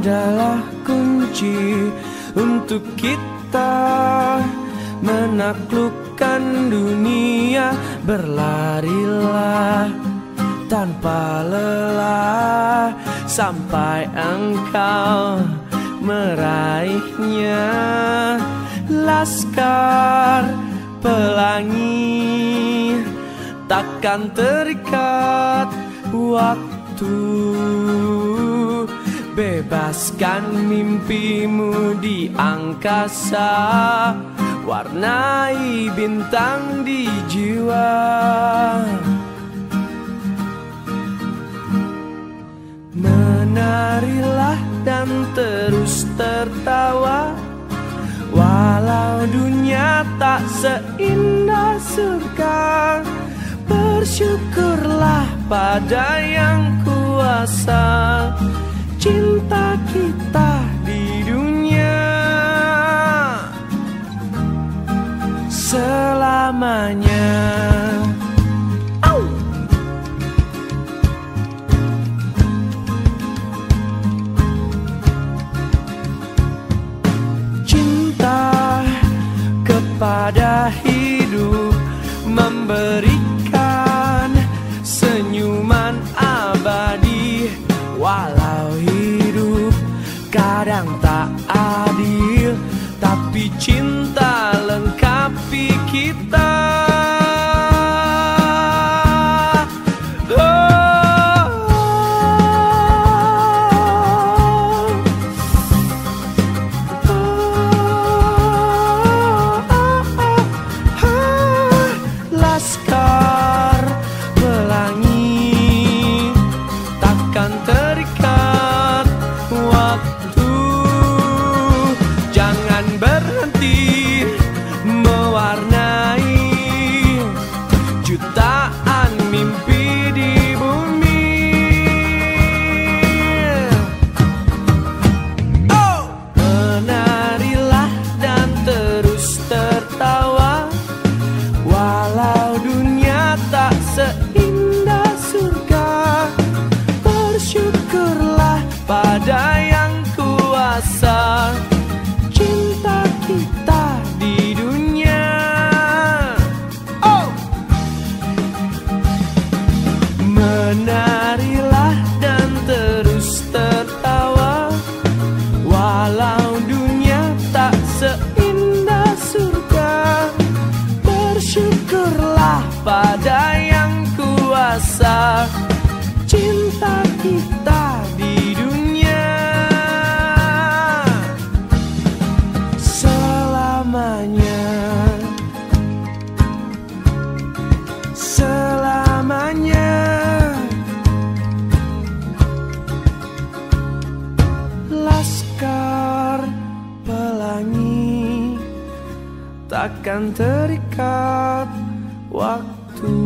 adalah kunci untuk kita menaklukkan dunia. Berlarilah tanpa lelah sampai engkau meraihnya. Laskar pelangi takkan terikat waktu bebaskan mimpimu di angkasa warnai bintang di jiwa. Menarilah dan terus tertawa Walau dunia tak seindah surga. Bersyukurlah pada yang kuasa Cinta kita di dunia. Selamanya. Pada hidup memberikan repetindo. Selamanya Selamanya laskar pelangi takkan terikat waktu.